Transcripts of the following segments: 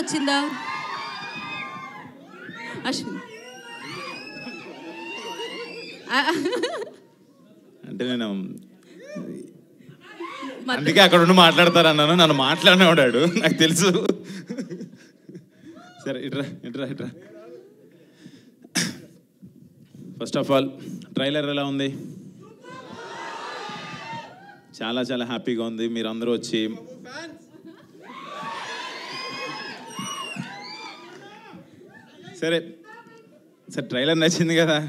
వచ్చిందా? అంటే నేను అందుకే అక్కడ ఉండి మాట్లాడతారన్నాను నన్ను మాట్లాడనే ఉన్నాడు నాకు తెలుసు. సరే ఇట్రా ఇట్రా ఇట్రా. ఫస్ట్ ఆఫ్ ఆల్ ట్రైలర్ ఎలా ఉంది? చాలా చాలా హ్యాపీగా ఉంది. మీరు అందరూ వచ్చి సరే. సార్ ట్రైలర్ నచ్చింది కదా.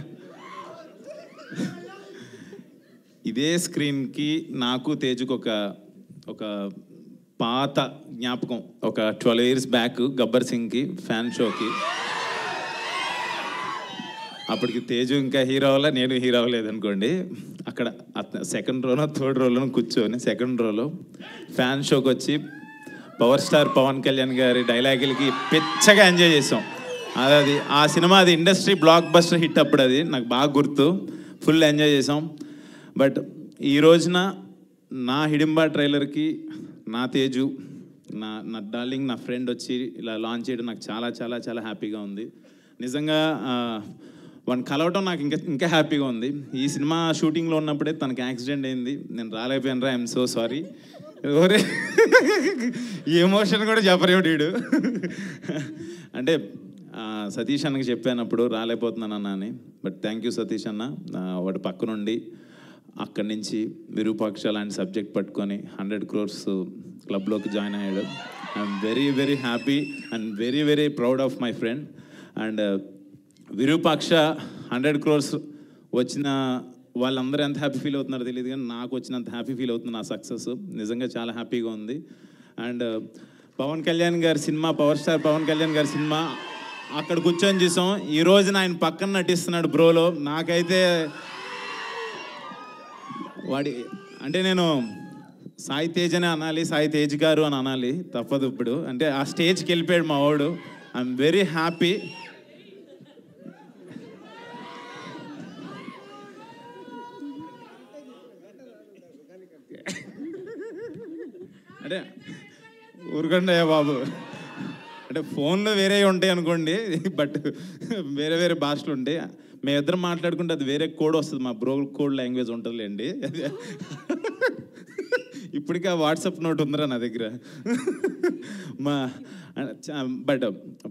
ఇదే స్క్రీన్కి నాకు తేజుకు ఒక ఒక పాత జ్ఞాపకం. ఒక ట్వెల్వ్ ఇయర్స్ బ్యాక్ గబ్బర్ సింగ్కి ఫ్యాన్ షోకి. అప్పటికి తేజు ఇంకా హీరో అవ్వాలా నేను హీరో అవ్వలేదు అనుకోండి అక్కడ సెకండ్ రోలో థర్డ్ రోలో కూర్చొని సెకండ్ రోలో ఫ్యాన్ షోకి వచ్చి పవర్ స్టార్ పవన్ కళ్యాణ్ గారి డైలాగులకి పిచ్చగా ఎంజాయ్ చేసాం. అది అది. ఆ సినిమా అది ఇండస్ట్రీ బ్లాక్ బస్టర్ హిట్ అప్పుడు అది. నాకు బాగా గుర్తు. ఫుల్ ఎంజాయ్ చేసాం. బట్ ఈ రోజున నా హిడింబా ట్రైలర్కి నా తేజు నా నా డార్లింగ్ నా ఫ్రెండ్ వచ్చి ఇలా లాంచ్ చేయడం నాకు చాలా చాలా చాలా హ్యాపీగా ఉంది. నిజంగా వన్ వాడిని కలవటం నాకు ఇంకా ఇంకా హ్యాపీగా ఉంది. ఈ సినిమా షూటింగ్లో ఉన్నప్పుడే తనకి యాక్సిడెంట్ అయింది. నేను రాలేకపోయాను రా ఐఎమ్ సో సారీ ఓరే ఎమోషన్ కూడా చెప్పరేమిటి అంటే సతీష్ అన్నకి చెప్పాను అప్పుడు రాలేకపోతున్నాను అన్న అని. బట్ థ్యాంక్ యూ సతీష్ అన్న. వాడు వాడి పక్కనుండి అక్కడి నుంచి విరూపాక్ష లాంటి సబ్జెక్ట్ పట్టుకొని హండ్రెడ్ క్రోర్స్ క్లబ్లోకి జాయిన్ అయ్యాడు. I'm very very happy and very very proud of my friend and Virupaksha hundred crores వచ్చిన వాళ్ళందరూ ఎంత హ్యాపీ ఫీల్ అవుతున్నారో తెలియదు కానీ నాకు వచ్చినంత హ్యాపీ ఫీల్ అవుతుంది నా సక్సెస్ నిజంగా చాలా హ్యాపీగా ఉంది. అండ్ uh, పవన్ కళ్యాణ్ గారి cinema power star Pawan Kalyan గారి సినిమా అక్కడ కూర్చొని చూసాం. ఈ రోజున ఆయన పక్కన నటిస్తున్నాడు బ్రోలో. నాకైతే వాడి అంటే నేను సాయి తేజ్ అనే అనాలి సాయి తేజ్ గారు అని అనాలి తప్పదు ఇప్పుడు. అంటే ఆ స్టేజ్కి వెళ్ళిపోయాడు మా వాడు. ఐఎమ్ వెరీ హ్యాపీ అంటే ఊరుకండి బాబు. అంటే ఫోన్లో వేరే ఉంటాయి అనుకోండి బట్ వేరే వేరే భాషలు ఉంటాయి. మేమిద్దరం మాట్లాడుకుంటే అది వేరే కోడ్ వస్తుంది. మా బ్రో కోడ్ లాంగ్వేజ్ ఉంటుందిలేండి. ఇప్పటికీ ఆ వాట్సాప్ నోట్ ఉందిరా నా దగ్గర. మా బట్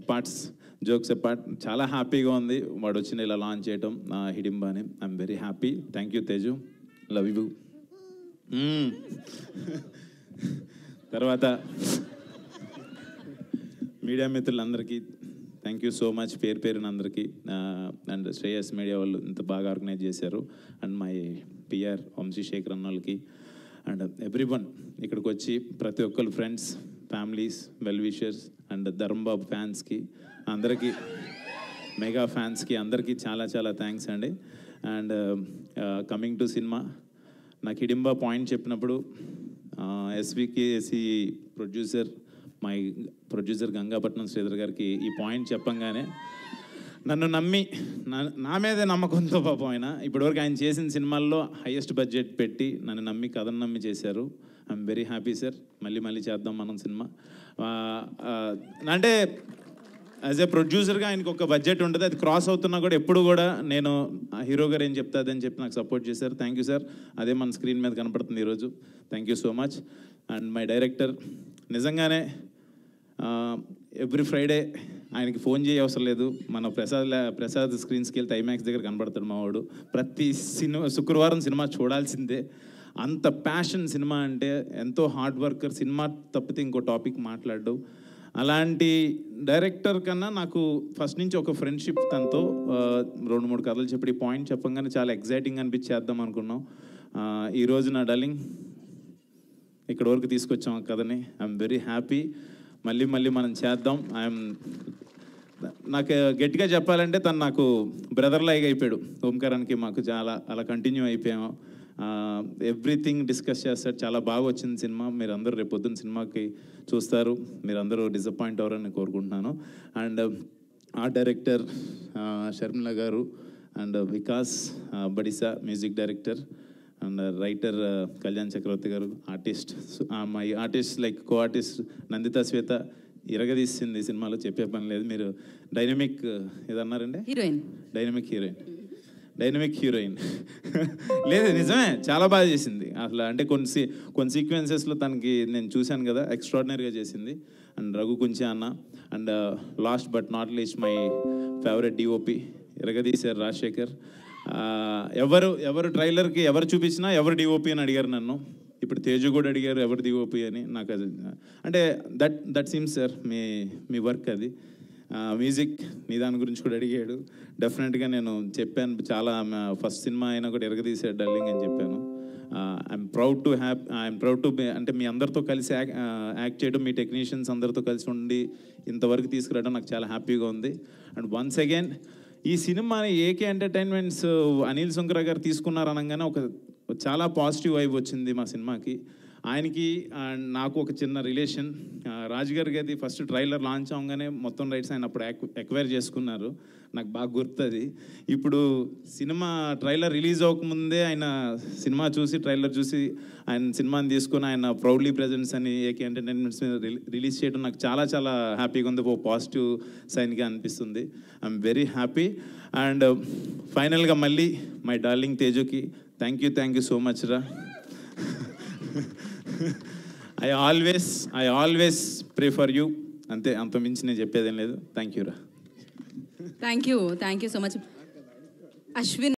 పార్ట్స్ జోక్స్ పార్ట్ చాలా హ్యాపీగా ఉంది. వాడు వచ్చిన ఇలా లాంచ్ చేయటం నా హిడింబాని. I'm very happy thank you Teju. Love you hmm. తర్వాత మీడియా మిత్రులందరికీ థ్యాంక్ యూ సో మచ్ పేరు పేరున అందరికీ అండ్ శ్రేయస్ మీడియా వాళ్ళు ఇంత బాగా ఆర్గనైజ్ చేశారు. అండ్ మై పిఆర్ వంశీశేఖర్ అన్న వాళ్ళకి. అండ్ ఎవ్రీ వన్ ఇక్కడికి వచ్చి ప్రతి ఒక్కరు friends families well wishers and Dharmababu ఫ్యాన్స్కి అందరికీ మెగా ఫ్యాన్స్కి అందరికీ చాలా చాలా థ్యాంక్స్ అండి. అండ్ కమింగ్ టు సినిమా నాకు హిడింబా పాయింట్ చెప్పినప్పుడు SVKC producer my producer Gangapatnam Sridhar గారికి ఈ పాయింట్ చెప్పంగానే నన్ను నమ్మి నా- నా మీదే నమ్మకంతో పాపం ఆయన. ఇప్పటివరకు ఆయన చేసిన సినిమాల్లో హైయెస్ట్ బడ్జెట్ పెట్టి నన్ను నమ్మి కథను నమ్మి చేశారు. ఐఎమ్ వెరీ హ్యాపీ సార్ మళ్ళీ మళ్ళీ చేద్దాం మనం సినిమా. అంటే యాజ్ ఏ ప్రొడ్యూసర్గా ఆయనకు ఒక బడ్జెట్ ఉంటుంది. అది క్రాస్ అవుతున్నా కూడా ఎప్పుడు కూడా నేను ఆ హీరో గారు ఏం చెప్తాదని చెప్పి నాకు సపోర్ట్ చేశారు. థ్యాంక్ యూ సార్ అదే మన స్క్రీన్ మీద కనపడుతుంది ఈరోజు. Thank you so much and my director నిజంగానే ఎవ్రీ ఫ్రైడే ఆయనకి ఫోన్ చేయ అవసరం లేదు. మన ప్రసాద్ ప్రసాద్ స్క్రీన్స్కి వెళ్తే ఐమాక్స్ దగ్గర కనబడతాడు మా వాడు ప్రతి సినిమా శుక్రవారం సినిమా చూడాల్సిందే. అంత ప్యాషన్ సినిమా అంటే ఎంతో హార్డ్ వర్కర్ సినిమా తప్పితే ఇంకో టాపిక్ మాట్లాడడు. అలాంటి డైరెక్టర్ కన్నా నాకు ఫస్ట్ నుంచి ఒక ఫ్రెండ్షిప్ తనతో రెండు మూడు కథలు చెప్పి పాయింట్ చెప్పంగానే చాలా ఎగ్జైటింగ్ అనిపించేద్దాం అనుకున్నాం. ఈరోజు నా డలింగ్ ఇక్కడ వరకు తీసుకొచ్చాం ఆ కథని. ఐఎమ్ వెరీ హ్యాపీ మళ్ళీ మళ్ళీ మనం చేద్దాం. ఐఎమ్ నాకు గట్టిగా చెప్పాలంటే తను నాకు బ్రదర్ లైక్ అయిపోయాడు. ఓంకారానికి మాకు చాలా అలా కంటిన్యూ అయిపోయాము. ఎవ్రీథింగ్ డిస్కస్ చేస్తారు చాలా బాగా వచ్చింది సినిమా. మీరు అందరూ రేపు పొద్దున్న సినిమాకి చూస్తారు. మీరందరూ డిసప్పాయింట్ అవ్వరని కోరుకుంటున్నాను. అండ్ ఆ డైరెక్టర్ షర్మిల గారు and Vikas Badisa music director and writer Kalyan Chakravarthy గారు artist my artist like co artist Nanditha Swetha ఇరగదీసింది ఈ సినిమాలో చెప్పే పని లేదు. మీరు dynamic ఏదన్నారండి? Heroine dynamic heroine dynamic heroine లేదు నిజమే చాలా బాగా చేసింది. అసలు అంటే కొన్ని సీ కొన్ని సీక్వెన్సెస్లో తనకి నేను చూశాను కదా ఎక్స్ట్రాడినరీగా చేసింది. అండ్ రఘు కుంచి అన్న. And last but not least my favourite DOP ఎరగదీశారు Rajasekhar. ఎవరు ఎవరు ట్రైలర్కి ఎవరు చూపించినా ఎవరు డిఓపి అని అడిగారు నన్ను. ఇప్పుడు తేజు కూడా అడిగారు ఎవరు డిఓపి అని. నాకు అది అంటే దట్ దట్ సీమ్స్ సార్ మీ మీ వర్క్ అది. మ్యూజిక్ నీ దాని గురించి కూడా అడిగాడు. డెఫినెట్గా నేను చెప్పాను. చాలా ఫస్ట్ సినిమా అయినా కూడా ఎరగదీసాడు డల్లింగ్ అని చెప్పాను. I'm proud to హ్యాప్ I'm proud to అంటే మీ అందరితో కలిసి యాక్ యాక్ట్ చేయడం మీ టెక్నీషియన్స్ అందరితో కలిసి ఉండి ఇంతవరకు తీసుకురావడం నాకు చాలా హ్యాపీగా ఉంది. అండ్ వన్స్ అగైన్ ఈ సినిమాని ఏకే ఎంటర్టైన్మెంట్స్ అనిల్ సుంకర గారు తీసుకున్నారు అనగానే ఒక చాలా పాజిటివ్ వైబ్ వచ్చింది మా సినిమాకి. ఆయనకి అండ్ నాకు ఒక చిన్న రిలేషన్. రాజుగారి అది ఫస్ట్ ట్రైలర్ లాంచ్ అవగానే మొత్తం రైట్స్ ఆయన అప్పుడు ఎక్వైర్ చేసుకున్నారు. నాకు బాగా గుర్తుంది. ఇప్పుడు సినిమా ట్రైలర్ రిలీజ్ అవ్వకముందే ఆయన సినిమా చూసి ట్రైలర్ చూసి ఆయన సినిమాని తీసుకుని ఆయన ప్రౌడ్లీ ప్రజెంట్స్ అని ఏకే ఎంటర్టైన్మెంట్స్ మీద రిలీజ్ చేయడం నాకు చాలా చాలా హ్యాపీగా ఉంది. ఓ పాజిటివ్ సైన్గా అనిపిస్తుంది. I'm very happy. అండ్ ఫైనల్గా మళ్ళీ my darling తేజుకి thank you thank you so much రా. I always I always prefer you అంతే అంత మించి నేను చెప్పేదేం లేదు. థ్యాంక్ యూ రా thank you thank you so much Ashwin